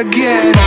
Again